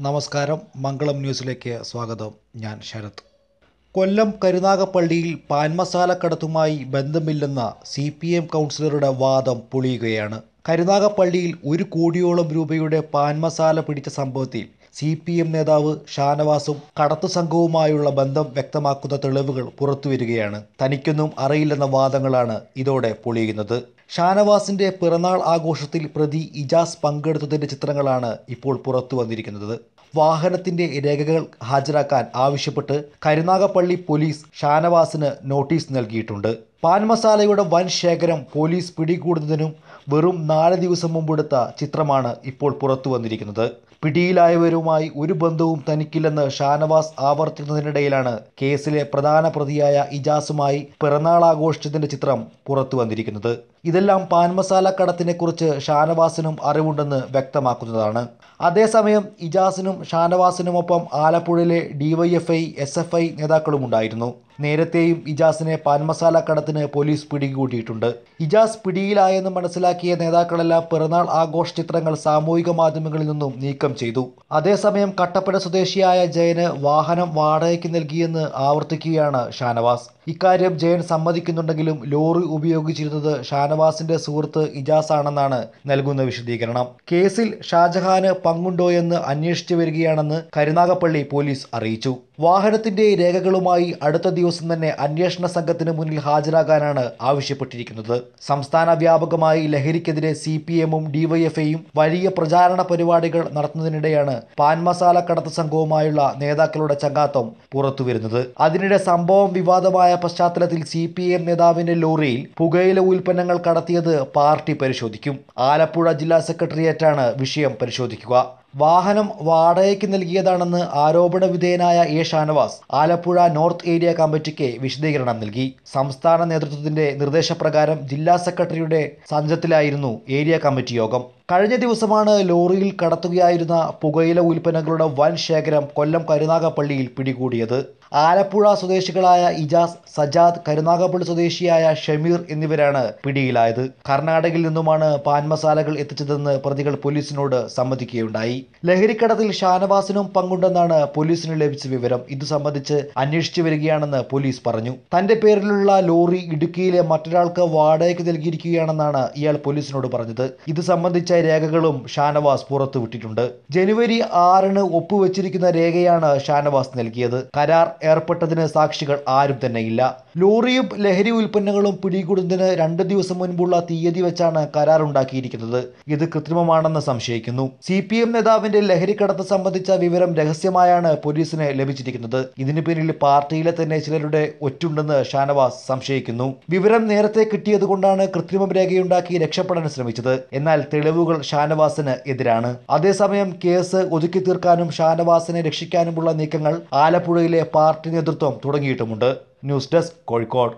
നമസ്കാരം. മംഗളം ന്യൂസിലേക്ക് സ്വാഗതം. ഞാൻ ശരത്. കൊല്ലം കരുനാഗപ്പള്ളിയിൽ പാൻ മസാലക്കടത്തുമായി ബന്ധമില്ലെന്ന സി പി എം കൗൺസിലറുടെ വാദം പൊളിയുകയാണ്. കരുനാഗപ്പള്ളിയിൽ ഒരു കോടിയോളം രൂപയുടെ പാൻമസാല പിടിച്ച സംഭവത്തിൽ സി പി എം നേതാവ് ഷാനവാസും കടത്തു സംഘവുമായുള്ള ബന്ധം വ്യക്തമാക്കുന്ന തെളിവുകൾ പുറത്തുവരികയാണ്. തനിക്കൊന്നും അറിയില്ലെന്ന വാദങ്ങളാണ് ഇതോടെ പൊളിയുന്നത്. ഷാനവാസിന്റെ പിറന്നാൾ ആഘോഷത്തിൽ പ്രതി ഇജാസ് പങ്കെടുത്തതിന്റെ ചിത്രങ്ങളാണ് ഇപ്പോൾ പുറത്തു വന്നിരിക്കുന്നത്. വാഹനത്തിന്റെ രേഖകൾ ഹാജരാക്കാൻ ആവശ്യപ്പെട്ട് കരുനാഗപ്പള്ളി പോലീസ് ഷാനവാസിന് നോട്ടീസ് നൽകിയിട്ടുണ്ട്. പാൻ മസാലയുടെ വൻ ശേഖരം പോലീസ് പിടികൂടുന്നതിനും വെറും നാല് ദിവസം മുമ്പെടുത്ത ചിത്രമാണ് ഇപ്പോൾ പുറത്തു വന്നിരിക്കുന്നത്. പിടിയിലായവരുമായി ഒരു ബന്ധവും തനിക്കില്ലെന്ന് ഷാനവാസ് ആവർത്തിക്കുന്നതിനിടയിലാണ് കേസിലെ പ്രധാന പ്രതിയായ ഇജാസുമായി പിറന്നാൾ ആഘോഷിച്ചതിന്റെ ചിത്രം പുറത്തു വന്നിരിക്കുന്നത്. ഇതെല്ലാം പാൻ മസാല കടത്തിനെക്കുറിച്ച് ഷാനവാസിനും അറിവുണ്ടെന്ന് വ്യക്തമാക്കുന്നതാണ്. അതേസമയം ഇജാസിനും ഷാനവാസിനുമൊപ്പം ആലപ്പുഴയിലെ ഡിവൈഎഫ്ഐ എസ് എഫ് ഐ നേതാക്കളുമുണ്ടായിരുന്നു. നേരത്തെയും ഇജാസിനെ പാൻ മസാല കടത്തിന് പോലീസ് പിടികൂടിയിട്ടുണ്ട് ഇജാസ് പിടിയിലായെന്ന് മനസ്സിലാക്കിയ നേതാക്കളെല്ലാം പിറന്നാൾ ആഘോഷ ചിത്രങ്ങൾ സാമൂഹിക മാധ്യമങ്ങളിൽ നിന്നും നീക്കം ചെയ്തു. അതേസമയം കട്ടപ്പന സ്വദേശിയായ ജയന് വാഹനം വാടകയ്ക്ക് നൽകിയെന്ന് ആവർത്തിക്കുകയാണ് ഷാനവാസ്. ഇക്കാര്യം ജയൻ സമ്മതിക്കുന്നുണ്ടെങ്കിലും ലോറി ഉപയോഗിച്ചിരുന്നത് ഷാനവാസിന്റെ സുഹൃത്ത് ഇജാസ് ആണെന്നാണ് നൽകുന്ന വിശദീകരണം. കേസിൽ ഷാജഹാന് പങ്കുണ്ടോയെന്ന് അന്വേഷിച്ചു വരികയാണെന്ന് കരുനാഗപ്പള്ളി പോലീസ് അറിയിച്ചു. വാഹനത്തിന്റെ രേഖകളുമായി അടുത്ത ദിവസം തന്നെ അന്വേഷണ സംഘത്തിന് മുന്നിൽ ഹാജരാകാനാണ് ആവശ്യപ്പെട്ടിരിക്കുന്നത്. സംസ്ഥാന വ്യാപകമായി ലഹരിക്കെതിരെ സി പി എമ്മും ഡിവൈഎഫ്ഐയും വലിയ പ്രചാരണ പരിപാടികൾ നടത്തുന്നതിനിടെയാണ് പാൻ മസാല കടത്ത് സംഘവുമായുള്ള നേതാക്കളുടെ ചങ്ങാത്തം പുറത്തുവരുന്നത്. അതിനിടെ സംഭവം വിവാദമായ പശ്ചാത്തലത്തിൽ സി പി എം നേതാവിന്റെ ലോറിയിൽ പുകയില ഉൽപ്പന്നങ്ങൾ കടത്തിയത് പാർട്ടി പരിശോധിക്കും. ആലപ്പുഴ ജില്ലാ സെക്രട്ടേറിയറ്റാണ് വിഷയം പരിശോധിക്കുക. വാഹനം വാടകയ്ക്ക് നൽകിയതാണെന്ന് ആരോപണ വിധേയനായ A. Shanavas Alappuzha north area കമ്മിറ്റിക്ക് വിശദീകരണം നൽകി. സംസ്ഥാന നേതൃത്വത്തിന്റെ നിർദ്ദേശപ്രകാരം ജില്ലാ സെക്രട്ടറിയുടെ സഞ്ചത്തിലായിരുന്നു ഏരിയ കമ്മിറ്റി യോഗം. കഴിഞ്ഞ ദിവസമാണ് ലോറിയിൽ കടത്തുകയായിരുന്ന പുകയില ഉൽപ്പന്നങ്ങളുടെ വൻ ശേഖരം കൊല്ലം കരുനാഗപ്പള്ളിയിൽ പിടികൂടിയത്. ആലപ്പുഴ സ്വദേശികളായ ഇജാസ് സജാദ് കരുനാഗപ്പള്ളി സ്വദേശിയായ ഷമീർ എന്നിവരാണ് പിടിയിലായത്. കർണാടകയിൽ നിന്നുമാണ് പാൻ മസാലകൾ എത്തിച്ചതെന്ന് പ്രതികൾ പോലീസിനോട് സമ്മതിക്കുകയുണ്ടായി. ലഹരിക്കടത്തിൽ ഷാനവാസിനും പങ്കുണ്ടെന്നാണ് പോലീസിന് ലഭിച്ച വിവരം. ഇത് സംബന്ധിച്ച് അന്വേഷിച്ചു വരികയാണെന്ന് പോലീസ് പറഞ്ഞു. തന്റെ പേരിലുള്ള ലോറി ഇടുക്കിയിലെ മറ്റൊരാൾക്ക് വാടകയ്ക്ക് നൽകിയിരിക്കുകയാണെന്നാണ് ഇയാൾ പോലീസിനോട് പറഞ്ഞത്. ഇത് സംബന്ധിച്ച രേഖകളും ഷാനവാസ് പുറത്തുവിട്ടിട്ടുണ്ട്. ജനുവരി ആറിന് ഒപ്പുവെച്ചിരിക്കുന്ന രേഖയാണ് ഷാനവാസ് നൽകിയത്. കരാർ ഏർപ്പെട്ടതിന് സാക്ഷികൾ ആരും തന്നെയില്ല. ലോറിയും ലഹരി ഉൽപ്പന്നങ്ങളും പിടികൂടുന്നതിന് രണ്ട് ദിവസം മുൻപുള്ള തീയതി വെച്ചാണ് കരാർ ഉണ്ടാക്കിയിരിക്കുന്നത് ഇത് കൃത്രിമമാണെന്ന് സംശയിക്കുന്നു. സി പി എം നേതാവിന്റെ ലഹരിക്കടത്ത് സംബന്ധിച്ച വിവരം രഹസ്യമായാണ് പോലീസിന് ലഭിച്ചിരിക്കുന്നത്. ഇതിനു പിന്നിൽ പാർട്ടിയിലെ തന്നെ ചിലരുടെ ഒറ്റുണ്ടെന്ന് ഷാനവാസ് സംശയിക്കുന്നു. വിവരം നേരത്തെ കിട്ടിയതുകൊണ്ടാണ് കൃത്രിമം രേഖയുണ്ടാക്കി രക്ഷപ്പെടാൻ ശ്രമിച്ചത്. എന്നാൽ തെളിവുകൾ ഷാനവാസിന് എതിരാണ്. അതേസമയം കേസ് ഒതുക്കി തീർക്കാനും ഷാനവാസിനെ രക്ഷിക്കാനുമുള്ള നീക്കങ്ങൾ ആലപ്പുഴയിലെ പാർട്ടി നേതൃത്വം തുടങ്ങിയിട്ടുമുണ്ട്. News desk Kozhikode.